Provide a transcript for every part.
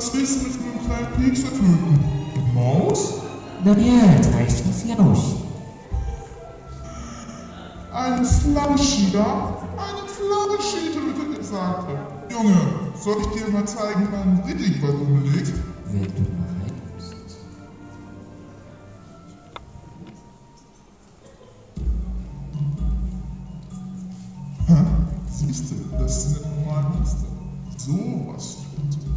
Was willst du mit einem kleinen Piekser töten? Maus? Na ja, das reicht ein Flausch. Ein Flauschi da? Einen Flauschi tötet, gesagt er. Junge, soll ich dir mal zeigen, wie man richtig was umlegt? Wenn du meinst. Siehst du, das sind normale Muster. So was tut.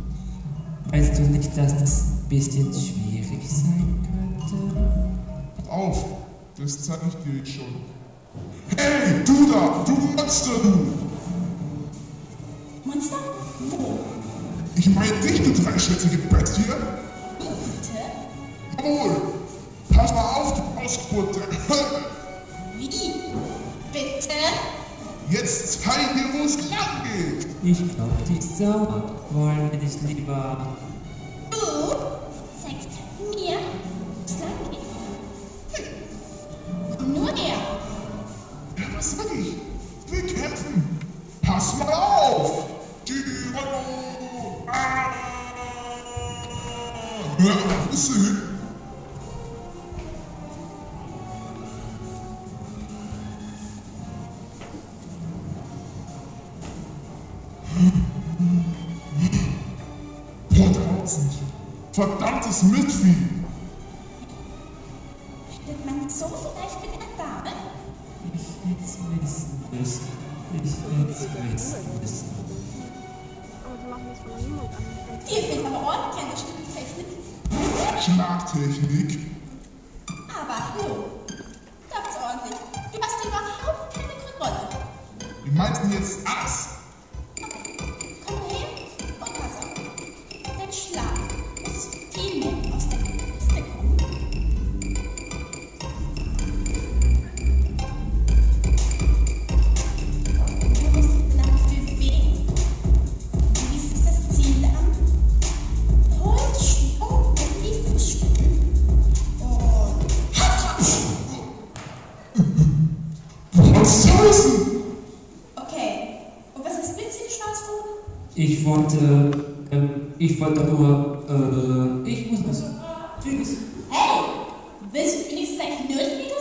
Meinst du nicht, dass das ein bisschen schwierig sein könnte? Auf, das zeig ich dir jetzt schon. Hey, du da, du Monster, du! Monster? Wo? Ich meine dich, du dreischätzige Böttchen! Bitte? Jawohl! Pass mal auf, du Ausgeburte! Wie? Bitte? Jetzt zeig dir, wo es lang geht! Ich glaub, die ist sauer. Wollen wir nicht lieber. Du zeigst mir, wo es lang geht. Nur her. Ja, was sag ich? Will kämpfen! Pass mal auf! Tyranno! Ah! Ja, wo ist sie hin? Potthausen! Verdammtes Mitvieh! Wird man so vielleicht mit einer Dame? Ich hätt's wissen müssen. Ich hätt's wissen müssen. Aber die machen das von niemand an. Dir fehlt aber ordentlich an der Stimmtechnik. Schlagtechnik! Aber hallo. Läuft's ordentlich. Du hast überhaupt keine Kontrolle. Wie meinst du jetzt Ass? Potthausen! okay. Und was ist mit dem Schwarzvogel? Ich wollte. Ähm, ich wollte nur. Äh, ich muss was. Tschüss. Hey! Willst du wenigstens dein Knödel wieder